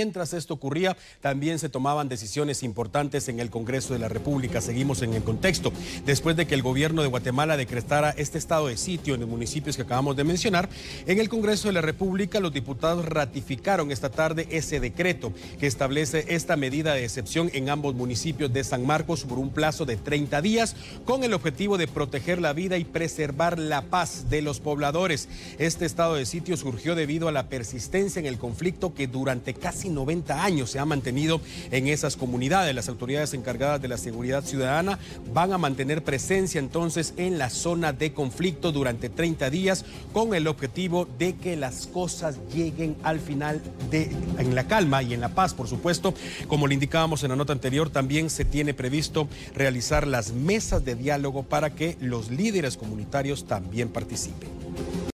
Mientras esto ocurría, también se tomaban decisiones importantes en el Congreso de la República. Seguimos en el contexto. Después de que el gobierno de Guatemala decretara este estado de sitio en los municipios que acabamos de mencionar, en el Congreso de la República los diputados ratificaron esta tarde ese decreto que establece esta medida de excepción en ambos municipios de San Marcos por un plazo de 30 días con el objetivo de proteger la vida y preservar la paz de los pobladores. Este estado de sitio surgió debido a la persistencia en el conflicto que durante casi 90 años se ha mantenido en esas comunidades. Las autoridades encargadas de la seguridad ciudadana van a mantener presencia entonces en la zona de conflicto durante 30 días con el objetivo de que las cosas lleguen al final de, en la calma y en la paz, por supuesto. Como le indicábamos en la nota anterior, también se tiene previsto realizar las mesas de diálogo para que los líderes comunitarios también participen.